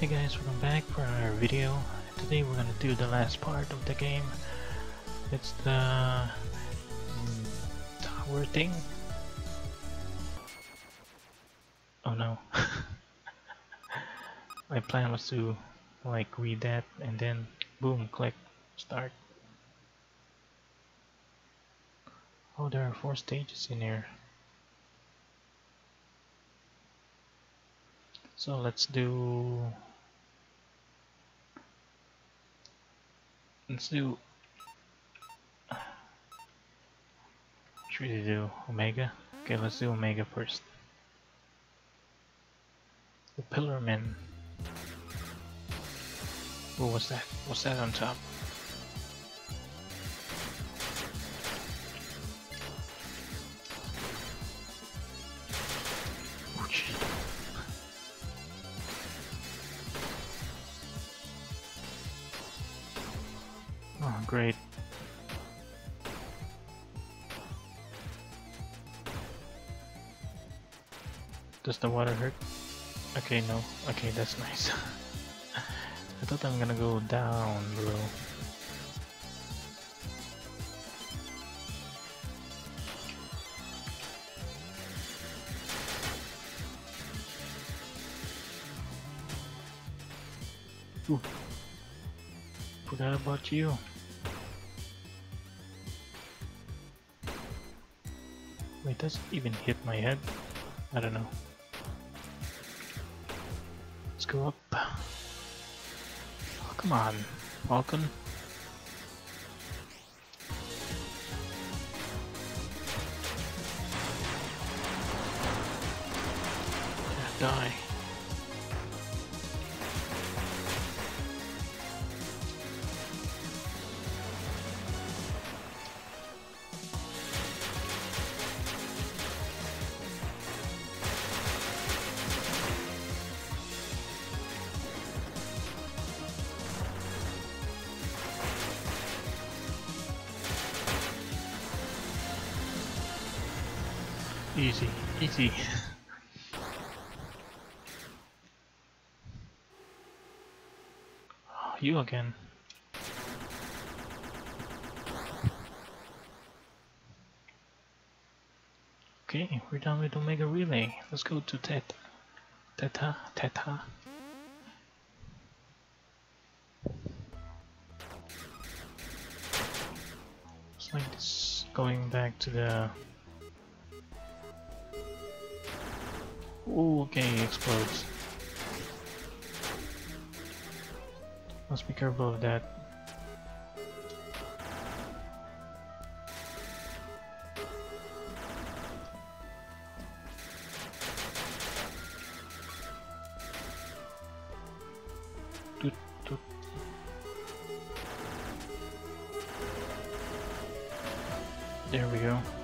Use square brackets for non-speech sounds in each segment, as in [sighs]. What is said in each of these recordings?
Hey guys, welcome back for our video. Today we're gonna do the last part of the game. It's the mm, tower thing. Oh no. [laughs] My plan was to like read that and then boom, click start. Oh, there are four stages in here. So let's do let's do should we do Omega? Okay, let's do Omega first. The Pillarman. What was that? What's that on top? Great. Does the water hurt? Okay, no. Okay, that's nice. [laughs] I thought I'm gonna go down bro. Ooh. Forgot about you. Does it even hit my head? I don't know. Let's go up. Oh, come on, Falcon. Die. Again. Okay, we're done with Omega Relay. Let's go to Theta. Theta, Theta. It's like this going back to the Ooh, okay, explodes. Must be careful of that. There we go.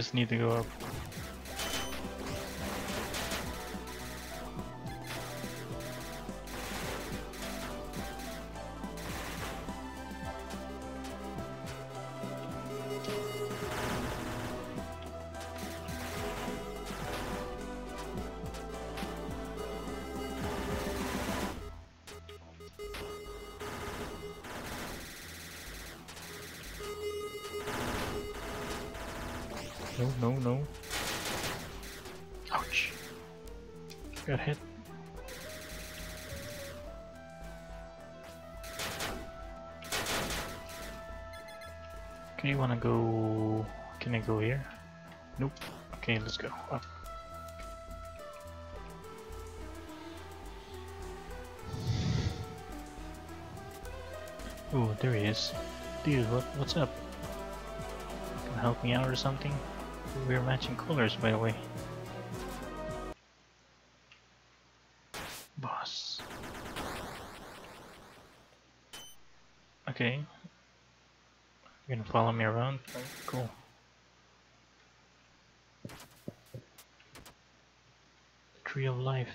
Just need to go up. Okay, you wanna go... Can I go here? Nope. Okay, let's go up. Oh, there he is. Dude, what, what's up? Can you help me out or something? We're matching colors, by the way. Follow me around? Cool. tree of life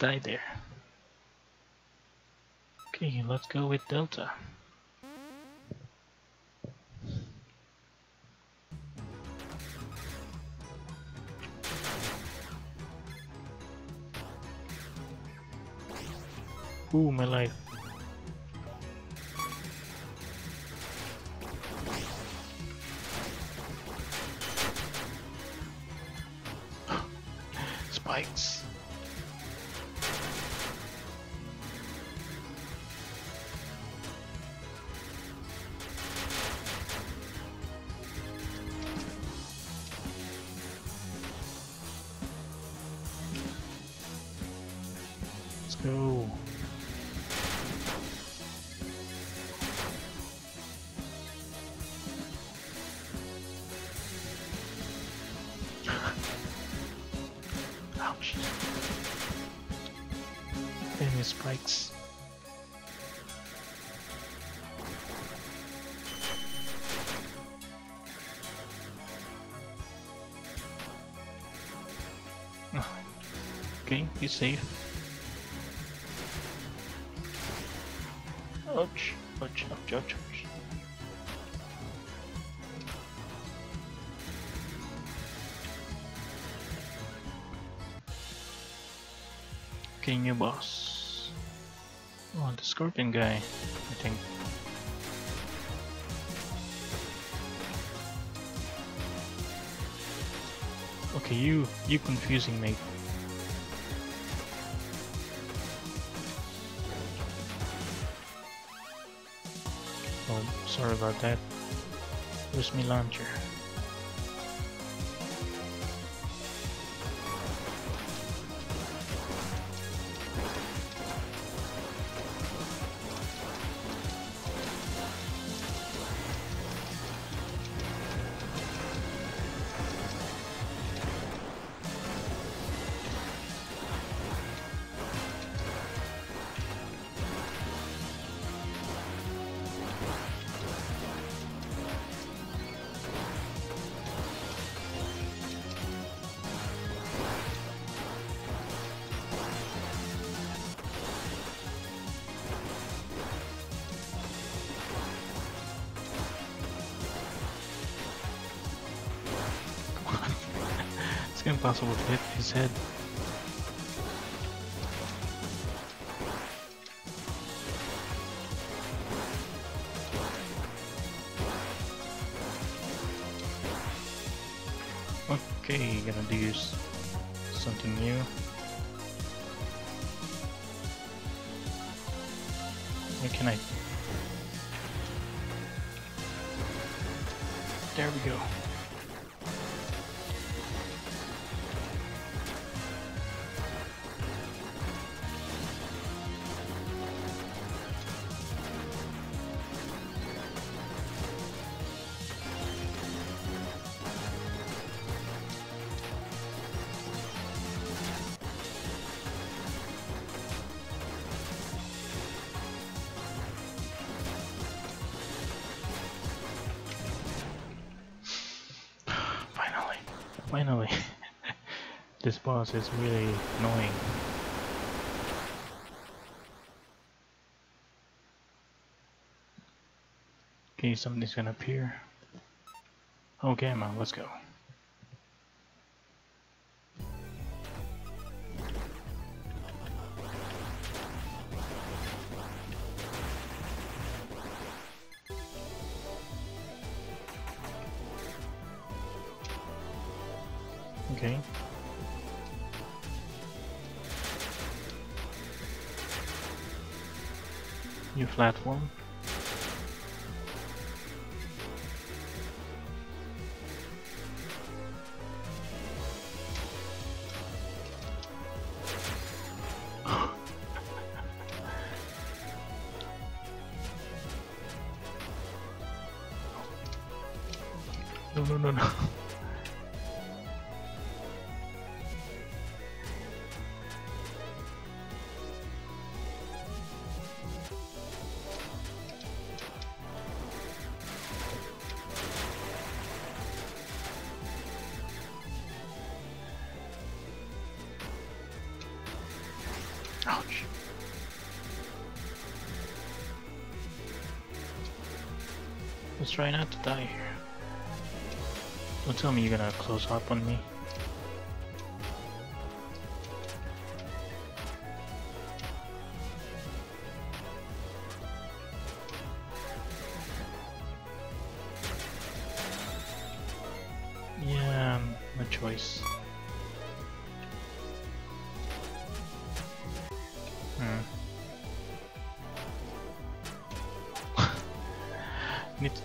died there. Okay, let's go with Delta. Ooh, my life. Okay, new boss. Oh, the scorpion guy, I think. Okay, you, you confusing me. Oh, sorry about that. Where's my launcher? It's impossible to hit his head. Okay, gonna do something new. Where can I? There we go. Boss is really annoying. Okay, something's gonna appear. Okay, man, let's go. Platform. [laughs] no, no, no, no. Try not to die here. Don't tell me you're gonna close up on me.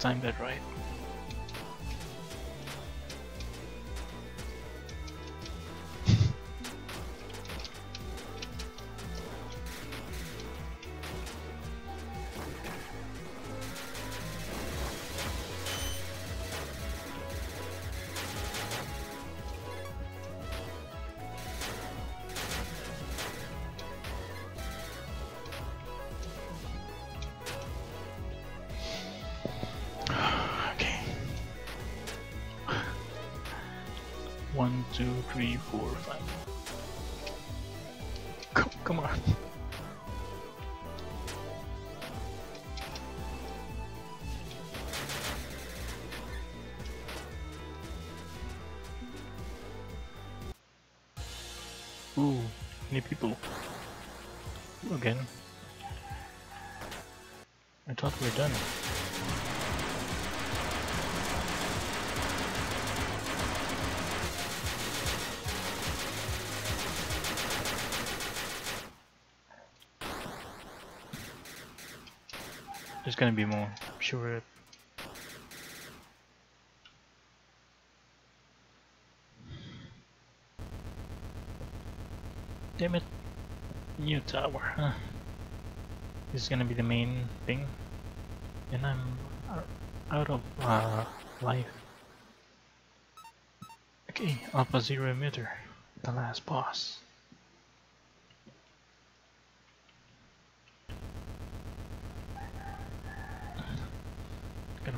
Time that two, three, four, five. Come, come on. Gonna be more, I'm sure. Damn it. New tower, huh? This is gonna be the main thing. And I'm out- of uh, life. Okay, Alpha Zero Emitter, the last boss.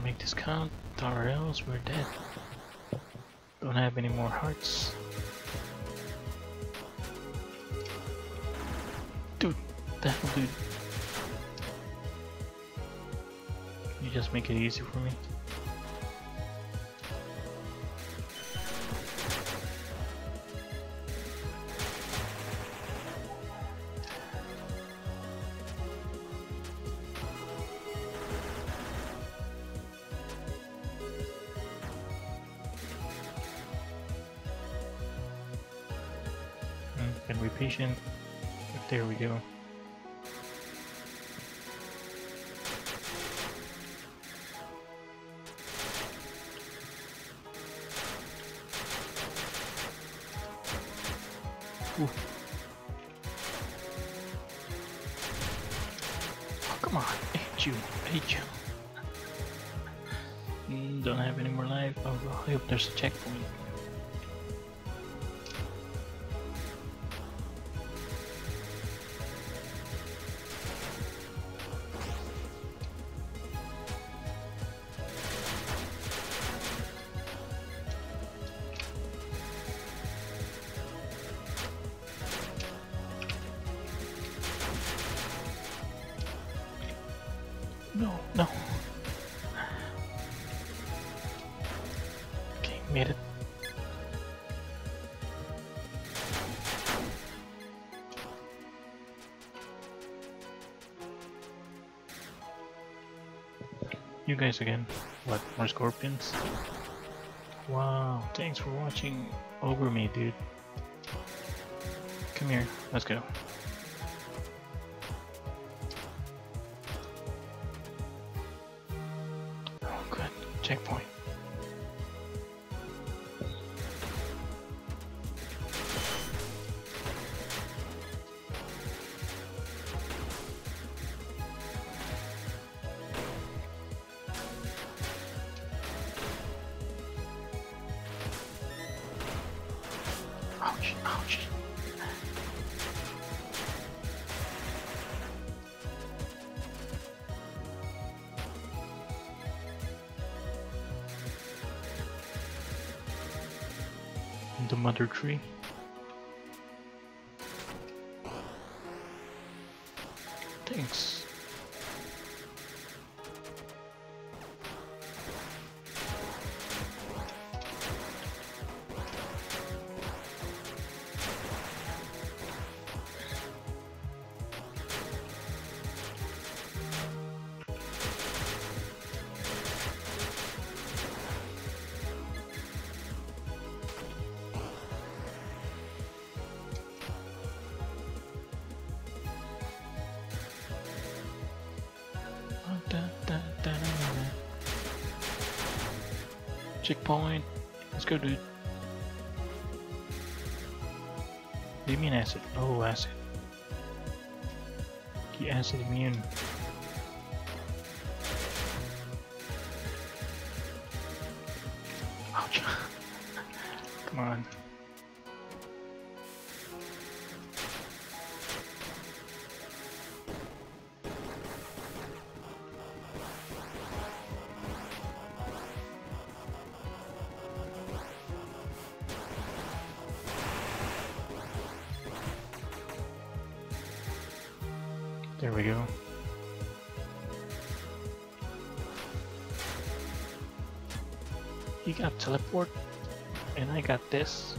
Make this count, or else we're dead. Don't have any more hearts. Dude, the hell, dude. You just make it easy for me. No, no. Okay, made it. You guys again. What, more scorpions? Wow, thanks for watching over me, dude. Come here, let's go. The Checkpoint. Let's go, dude. Give me an acid? Oh, acid. The acid immune. Teleport, and I got this.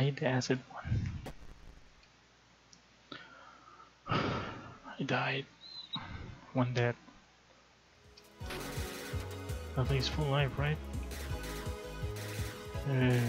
I hate the acid one. I died. One dead. At least full life, right? Ugh.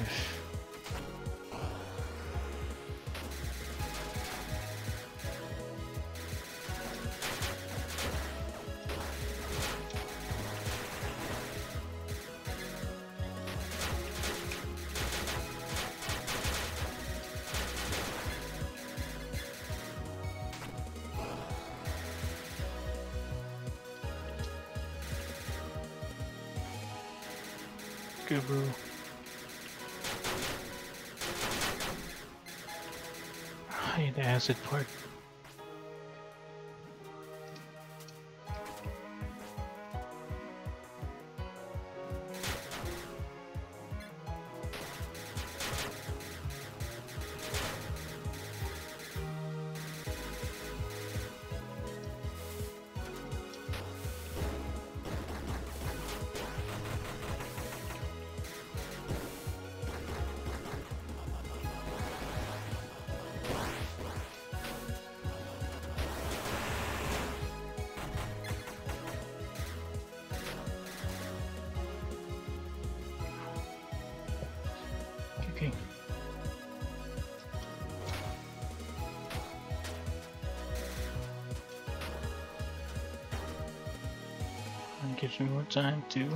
Gives me more time to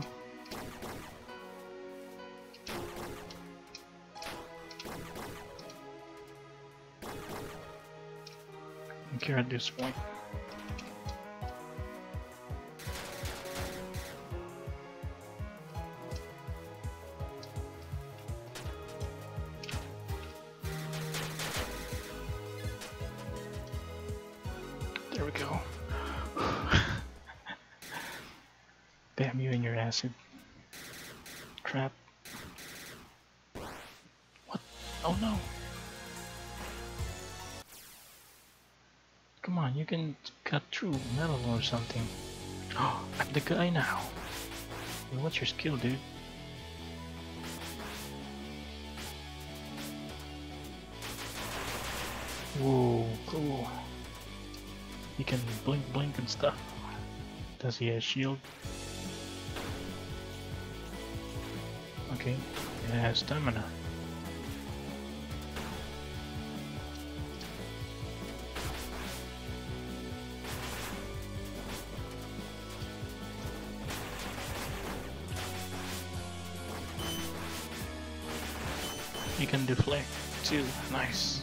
Okay, at this point. Metal or something. Oh, [gasps] I'm the guy now. What's your skill, dude? Whoa, cool. He can blink blink and stuff. [laughs] Does he have shield? Okay, he has stamina. You can deflect too, nice.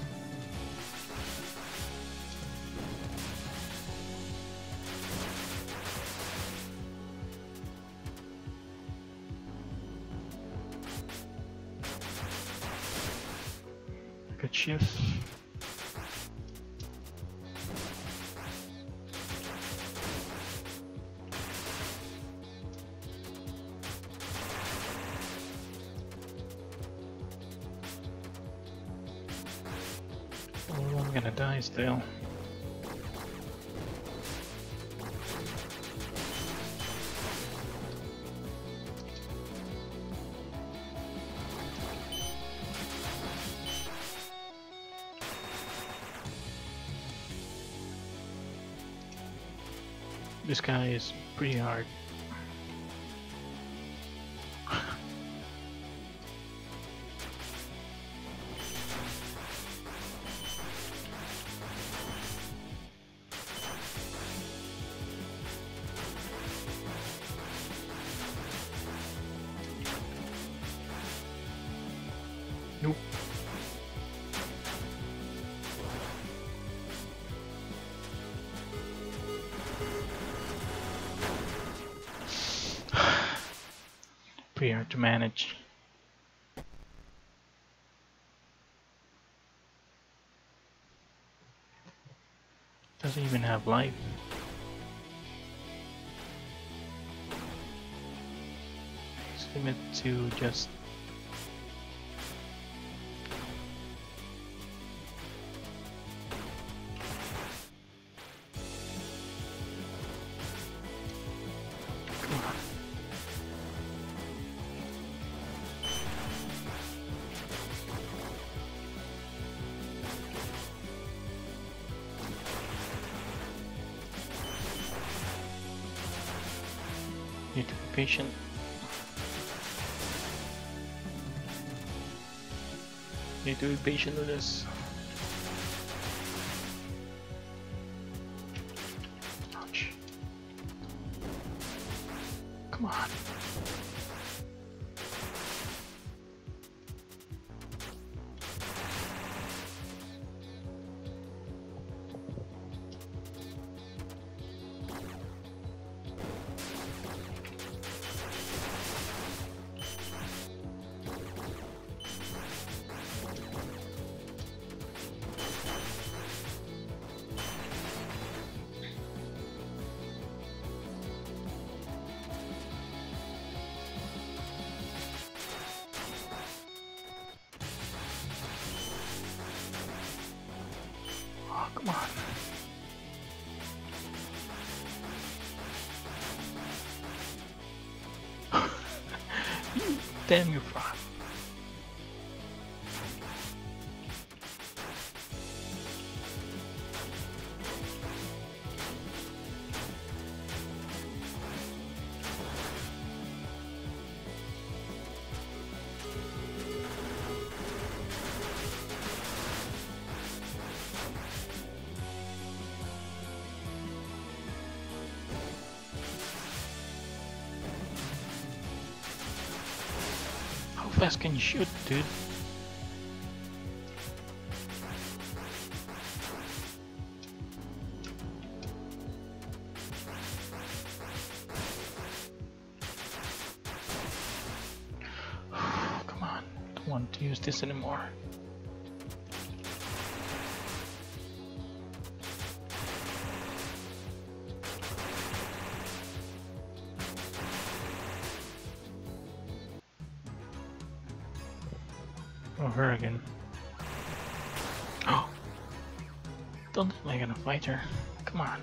Hard to manage. Doesn't even have life. Let's limit to just patient. Need to be patient with this. Damn you frog. Can shoot, dude? [sighs] Come on, don't want to use this anymore. Fighter. Come on.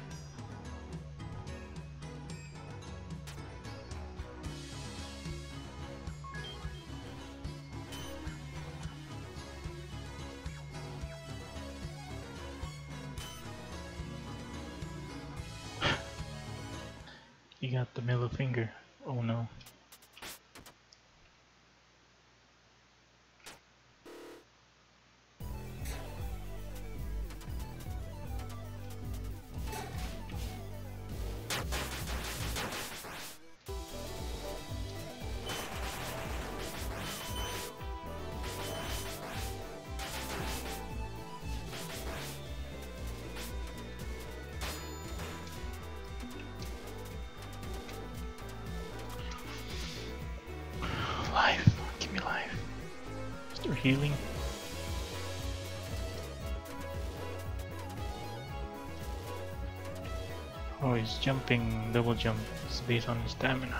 Jumping double jump. It's based on stamina.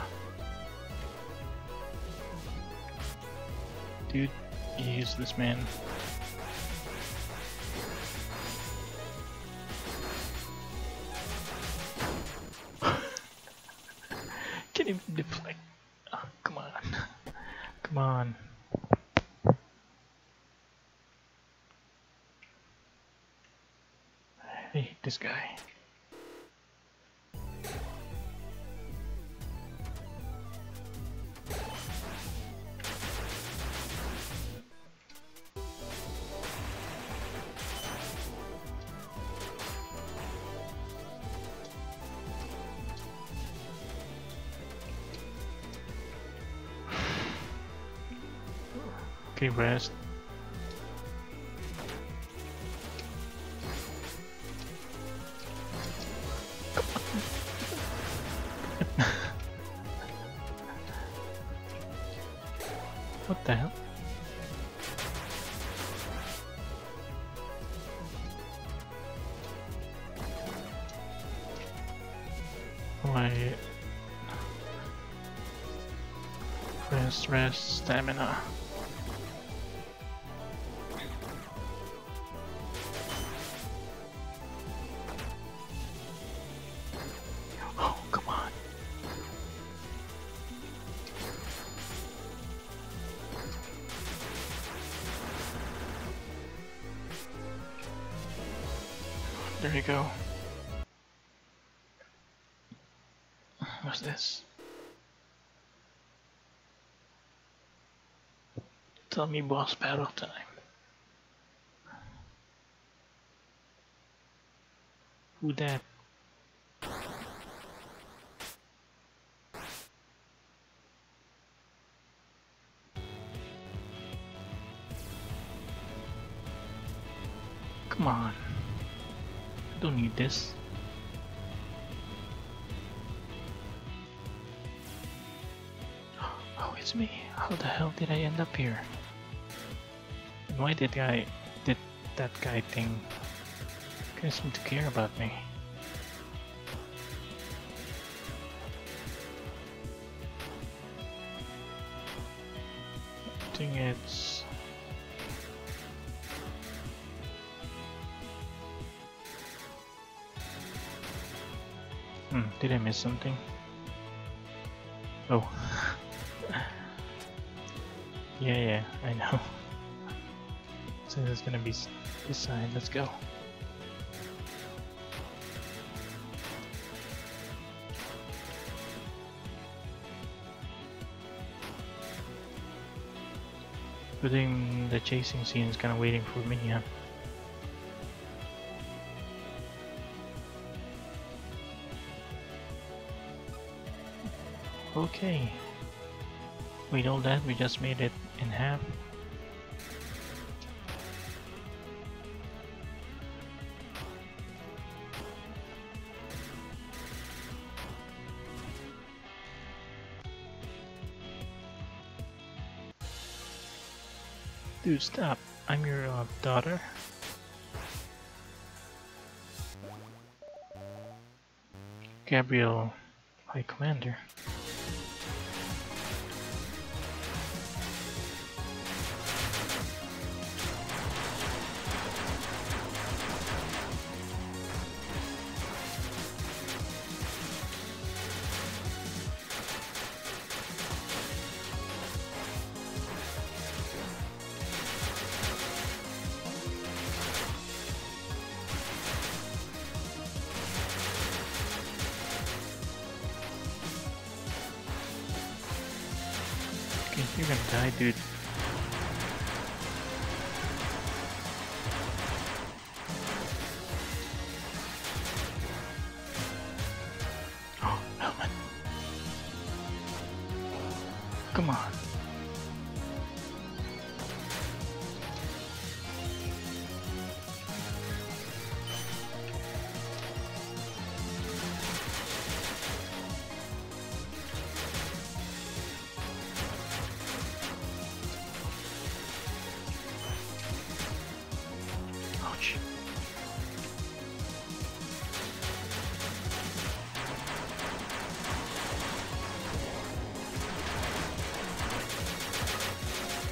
Dude, useless man. [laughs] Can't even Rest. [laughs] what the hell? Why? Rest, rest, stamina. There you go. What's this? Tell me boss battle time. Who that? This. [gasps] Oh, it's me. How the hell did I end up here? And why did I did that guy thing? Guys seem to care about me. Did I miss something? Oh. [laughs] yeah, yeah, I know. [laughs] So it's gonna be this side, let's go. Good thing the chasing scene is kinda waiting for me, yeah. Okay. Wait, all that, we just made it in half. Dude, stop. I'm your uh, daughter. Gabriel, High Commander.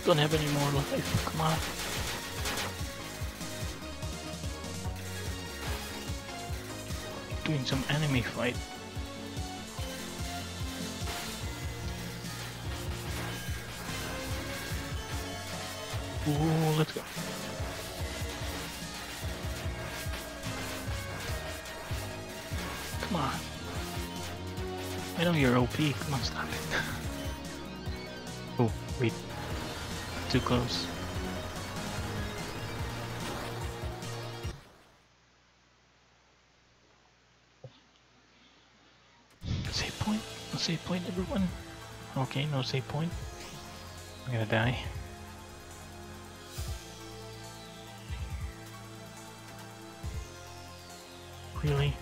Don't have any more life. Come on. Doing some enemy fight. Ooh, let's go. Come on. I know you're OP. Come on, stop it. oh, wait. Too close. Save point. Save point, everyone. Okay, no save point. I'm gonna die. Really?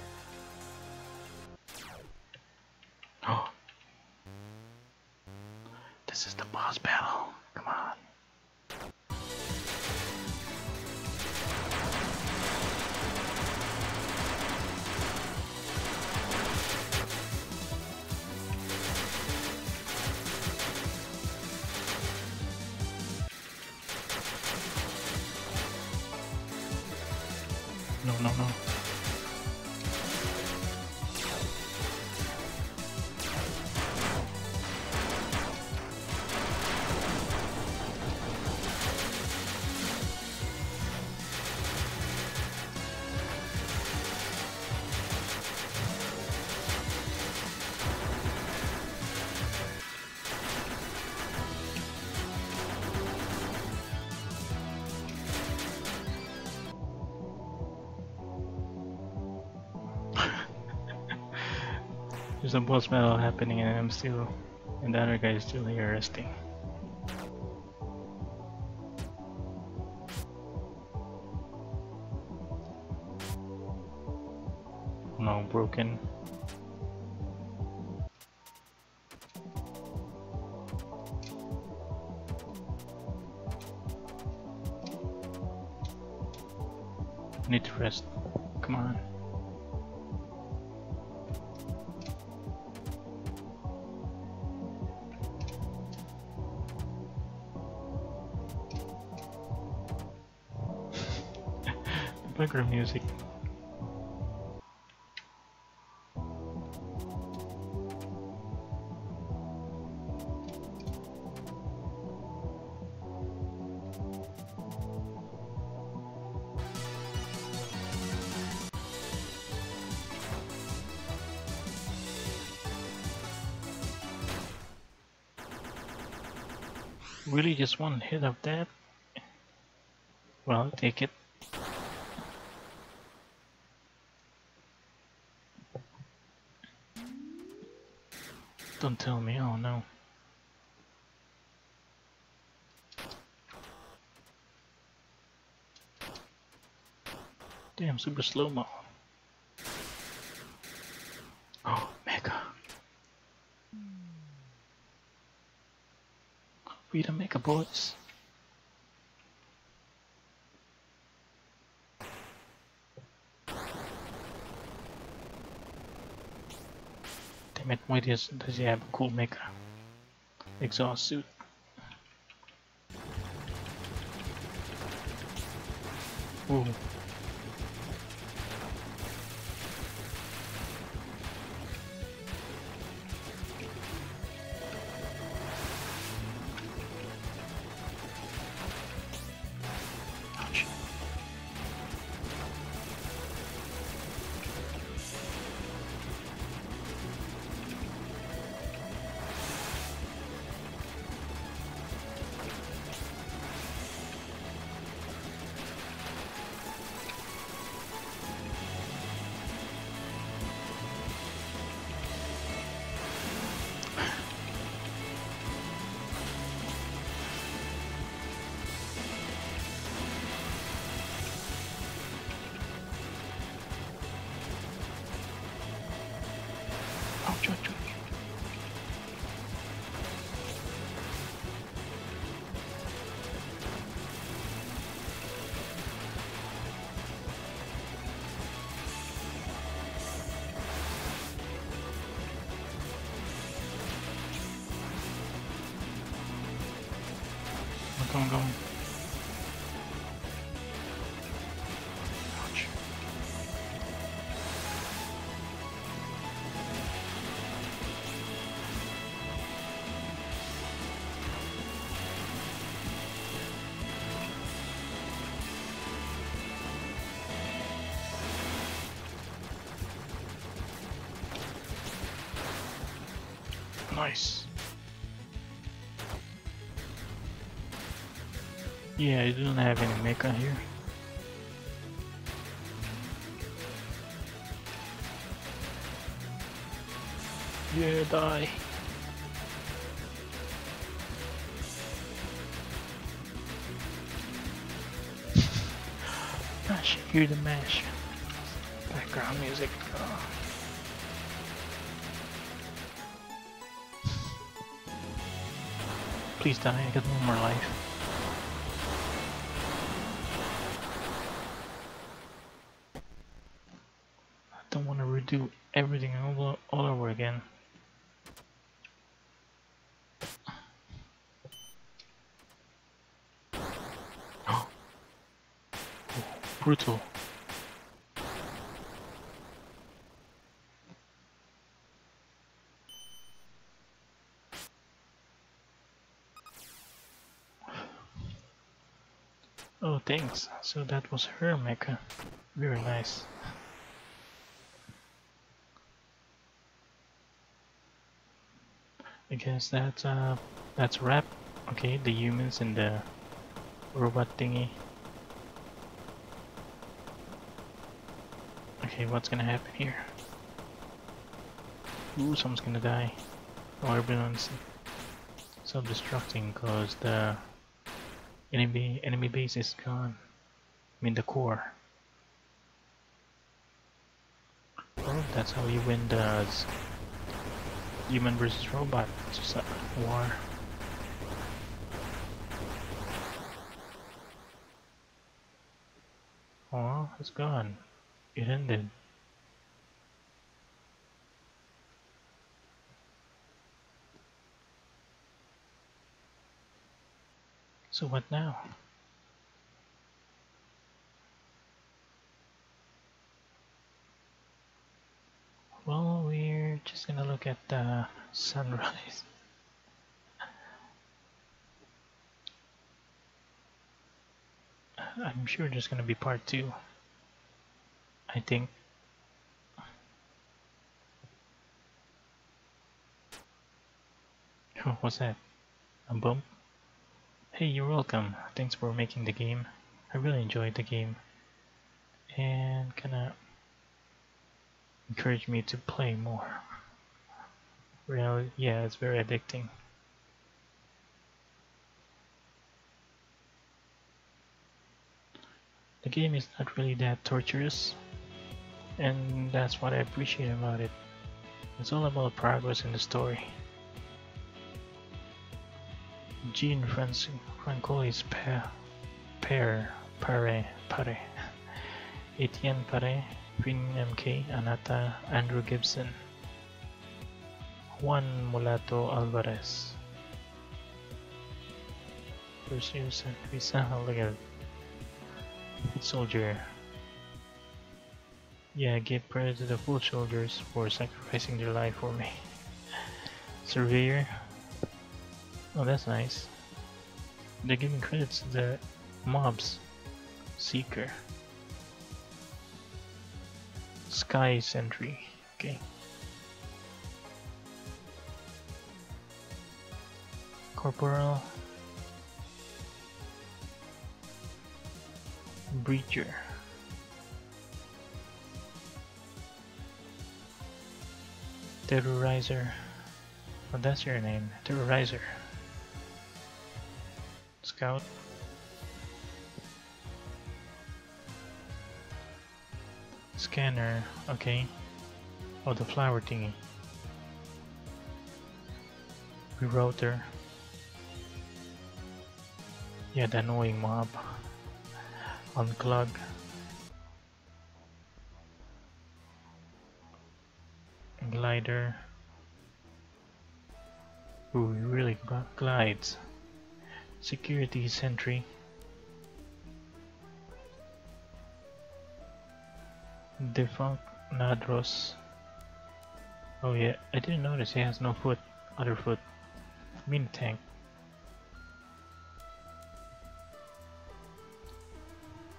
A boss battle happening and I'm still and the other guy is still here resting. No broken. Need to rest. Come on. Music. Really just one hit of that? Well, take it. Don't tell me, oh no. Damn, super slow mo. Oh, Mega. We the Mega boys. Damn it, why does, does he have a cool Mega exhaust suit? Ooh. Nice. Yeah, I don't have any mecha here. Yeah, die. [laughs] Mash, hear the mash. Background music. Oh. Please die, I got one more life. I don't want to redo everything all, all over again. [gasps] Brutal. Oh, thanks. So that was her mecha. Very nice. I guess that's uh that's wrap. Okay, the humans and the robot thingy. Okay, what's gonna happen here? Ooh, someone's gonna die. Oh, everyone's self-destructing because the enemy enemy base is gone. I mean the core. Oh, that's how you win the human versus robot war. Oh, it's gone. It ended. So what now? Well, we're just gonna look at the sunrise. [laughs] I'm sure there's gonna be part two. I think. What's that? A bump? Hey, you're welcome. Thanks for making the game. I really enjoyed the game. And kinda encouraged me to play more. Really, yeah, it's very addicting. The game is not really that torturous, and that's what I appreciate about it. It's all about progress in the story. Jean Francois Père, Père, Pare, Pare, [laughs] Etienne Pare, Vin MK, Anata, Andrew Gibson, Juan Mulato Alvarez. Look at it. Soldier. Yeah, give credit to the full soldiers for sacrificing their life for me. [laughs] Surveyor, Oh, that's nice. They're giving credits to the mobs. Seeker. Sky Sentry. Okay. Corporal. Breacher. Terrorizer. Oh, that's your name. Terrorizer. Scout. Scanner, okay. Oh, the flower thingy. Rerouter. Yeah, the annoying mob. Unclog. Glider. Ooh, he really glides. Security sentry. Defunct Nadros. Oh yeah, I didn't notice he has no foot. Other foot. Mini tank.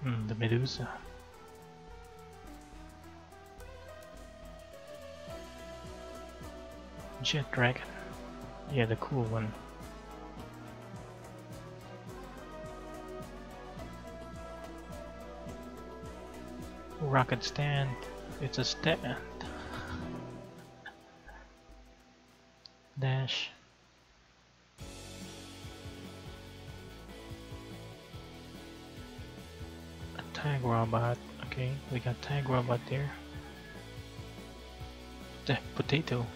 Hmm, the Medusa. Jet Dragon. Yeah, the cool one. Rocket stand. It's a stand. Dash. A tag robot. Okay, we got tag robot there. The potato.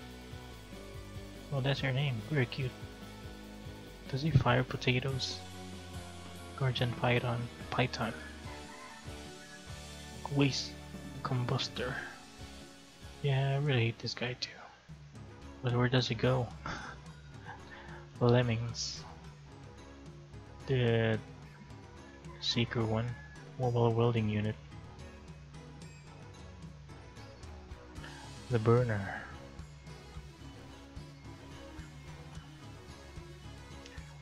Well, that's her name. Very cute. Does he fire potatoes? Guardian Python. Python. Waste Combuster. Yeah, I really hate this guy too. But where does he go? [laughs] Lemmings. The Seeker one. Mobile welding unit. The burner.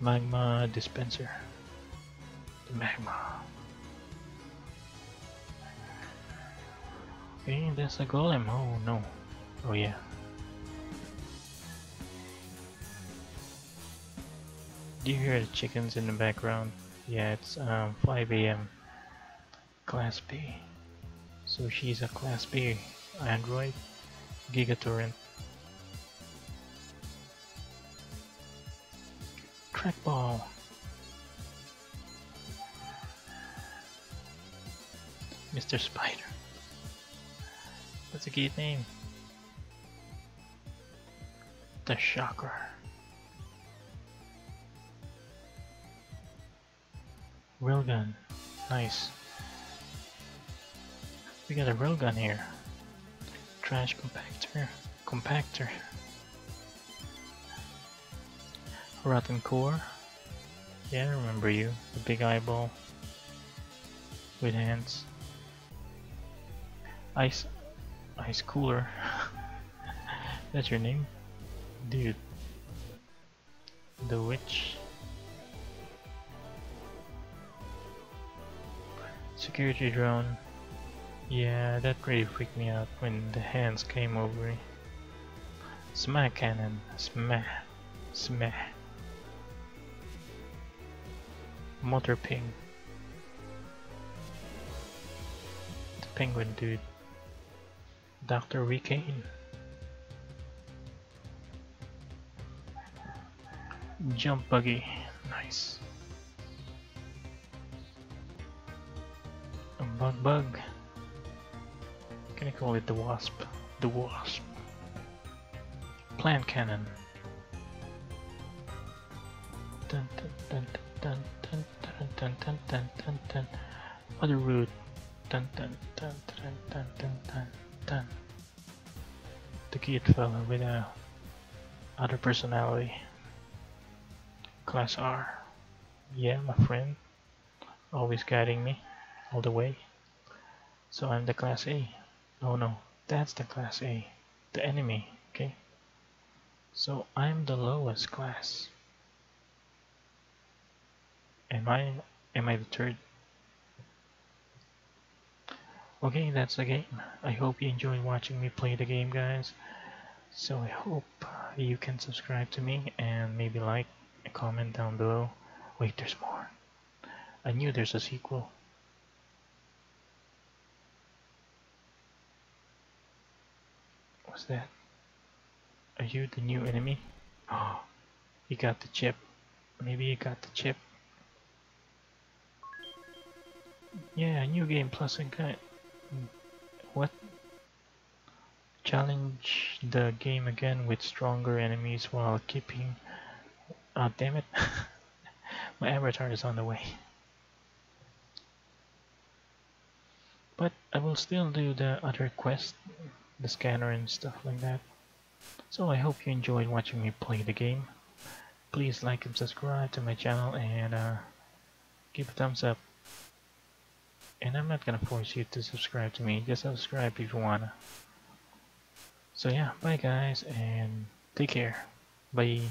Magma dispenser. The magma. Okay, there's a golem. Oh no. Oh yeah. Do you hear the chickens in the background? Yeah, it's um, 5 a.m. Class B. So she's a Class B Android Gigatorrent. Trackball. Mr. Spider. That's a cute name. The Shocker. Railgun. Nice. We got a railgun here. Trash compactor. Compactor. Rotten core. Yeah, I remember you. The big eyeball. With hands. Ice Ice cooler. [laughs] That's your name? Dude. The witch. Security drone. Yeah, that really freaked me out when the hands came over. Smack cannon. Smack. Smack. Motor ping. The penguin dude. Dr. Recane. Jump buggy. Nice. A bug bug. Can I call it the wasp? The wasp. Plant cannon. Dun dun dun dun dun dun dun dun dun dun dun. Other route. Dun dun dun dun dun dun dun The kid fellow with a other personality. Class R. Yeah, my friend. Always guiding me all the way. So I'm the class A. No, no, that's the class A. The enemy, okay? So I'm the lowest class. Am I am I the third? Okay, that's the game. I hope you enjoyed watching me play the game, guys. So I hope you can subscribe to me and maybe like a comment down below. Wait, there's more. I knew there's a sequel. What's that? Are you the new enemy? Oh, you got the chip. Maybe you got the chip. Yeah, new game plus a. What? Challenge the game again with stronger enemies while keeping... Oh, damn it. [laughs] My avatar is on the way. But I will still do the other quest, the scanner and stuff like that. So I hope you enjoyed watching me play the game. please like and subscribe to my channel and uh, give a thumbs up. And I'm not gonna force you to subscribe to me, just subscribe if you wanna. So yeah, bye guys and take care. Bye.